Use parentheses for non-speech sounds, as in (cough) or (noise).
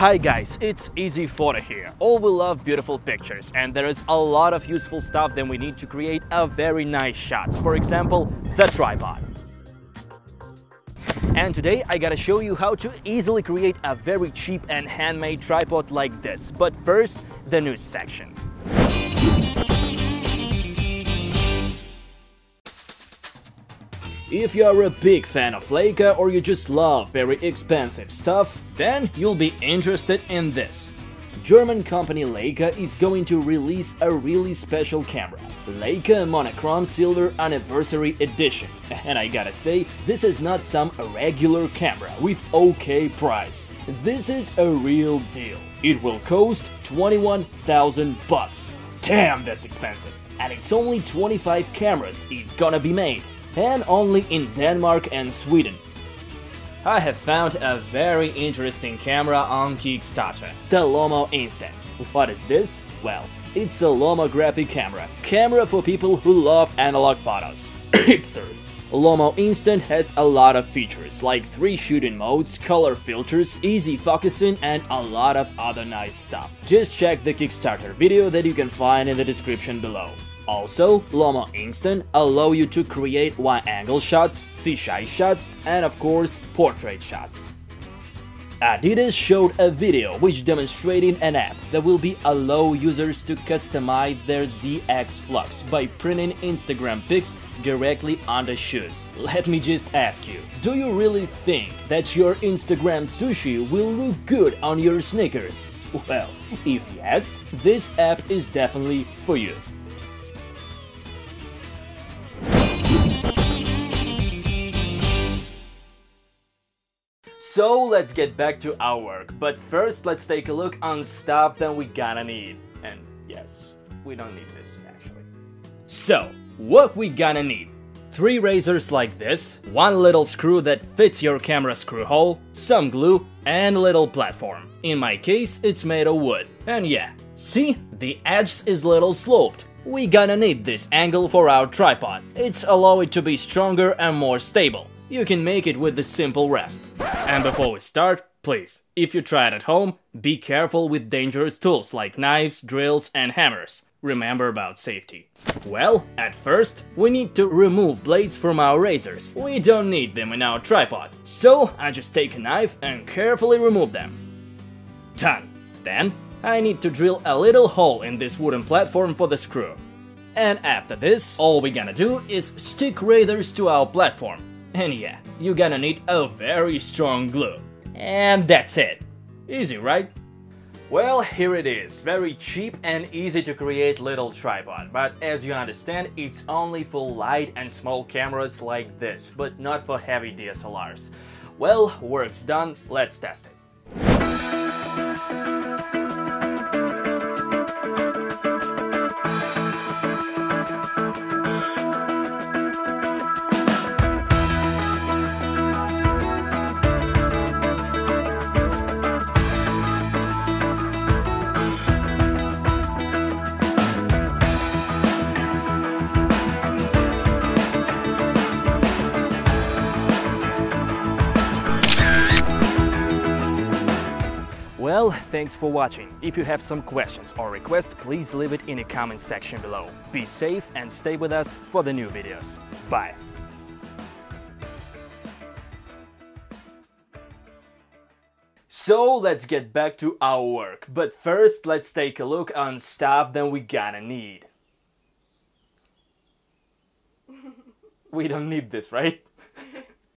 Hi guys, it's Easy Photo here. All we love beautiful pictures and there is a lot of useful stuff that we need to create a very nice shots. For example, the tripod. And today I gotta show you how to easily create a very cheap and handmade tripod like this. But first, the news section. If you are a big fan of Leica or you just love very expensive stuff, then you'll be interested in this. German company Leica is going to release a really special camera, Leica Monochrom Silver Anniversary Edition. (laughs) And I gotta say, this is not some regular camera with okay price. This is a real deal. It will cost 21,000 bucks. Damn, that's expensive. And it's only 25 cameras is gonna be made and only in Denmark and Sweden. I have found a very interesting camera on Kickstarter, the Lomo Instant. What is this? Well, it's a lomography camera, camera for people who love analog photos. (coughs) Hipsters. Lomo Instant has a lot of features like 3 shooting modes, color filters, easy focusing and a lot of other nice stuff. Just check the Kickstarter video that you can find in the description below. Also, Lomo Instant allow you to create wide-angle shots, fisheye shots, and of course, portrait shots. Adidas showed a video which demonstrated an app that will be allow users to customize their ZX Flux by printing Instagram pics directly on the shoes. Let me just ask you, do you really think that your Instagram sushi will look good on your sneakers? Well, if yes, this app is definitely for you. So let's get back to our work, but first let's take a look on stuff that we gonna need. And yes, we don't need this actually. So, what we gonna need? Three razors like this, one little screw that fits your camera screw hole, some glue, and little platform. In my case, it's made of wood. And yeah, see? The edge is little sloped. We gonna need this angle for our tripod. It's allow it to be stronger and more stable. You can make it with the simple rasp. And before we start, please, if you try it at home, be careful with dangerous tools like knives, drills and hammers. Remember about safety. Well, at first, we need to remove blades from our razors. We don't need them in our tripod. So, I just take a knife and carefully remove them. Done. Then, I need to drill a little hole in this wooden platform for the screw. And after this, all we gonna do is stick razors to our platform. And yeah, you're gonna need a very strong glue. And that's it. Easy, right? Well, here it is. Very cheap and easy to create little tripod. But as you understand, it's only for light and small cameras like this, but not for heavy DSLRs. Well, work's done, let's test it. Well, thanks for watching. If you have some questions or requests, please leave it in the comment section below. Be safe and stay with us for the new videos. Bye! So let's get back to our work, but first let's take a look on stuff that we gonna need. (laughs) we don't need this, right? (laughs)